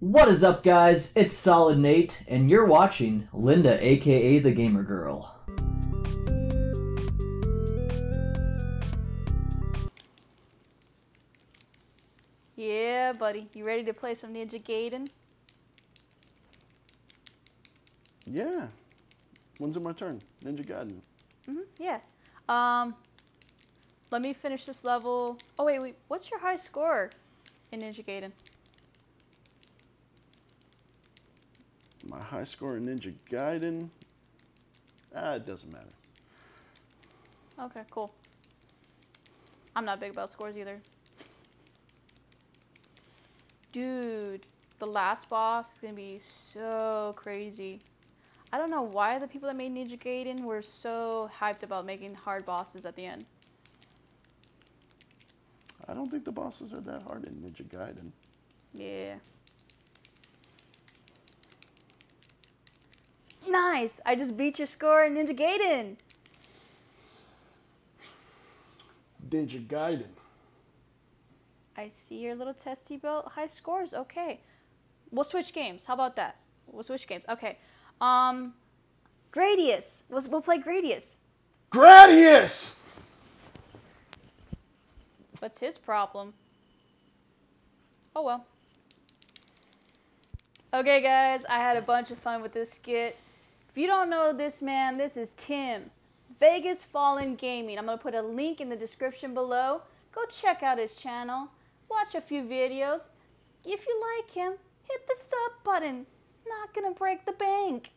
What is up, guys? It's Solid Nate, and you're watching Linda, aka the Gamer Girl. Yeah, buddy. You ready to play some Ninja Gaiden? Yeah. When's it my turn? Ninja Gaiden. Mm-hmm. Yeah. Um, let me finish this level. Oh wait, wait. What's your high score in Ninja Gaiden? My high score in Ninja Gaiden. Ah, it doesn't matter. Okay, cool. I'm not big about scores either. Dude, the last boss is gonna be so crazy. I don't know why the people that made Ninja Gaiden were so hyped about making hard bosses at the end. I don't think the bosses are that hard in Ninja Gaiden. Yeah. Nice! I just beat your score in Ninja Gaiden! Ninja Gaiden. I see your little testy belt high scores. Okay. We'll switch games. How about that? We'll switch games. Okay. Um, Gradius. We'll, we'll play Gradius. Gradius! What's his problem? Oh well. Okay, guys, I had a bunch of fun with this skit. If you don't know this man, this is Tim, Vegas Fallen Gaming. I'm going to put a link in the description below. Go check out his channel, watch a few videos. If you like him, hit the sub button. It's not going to break the bank.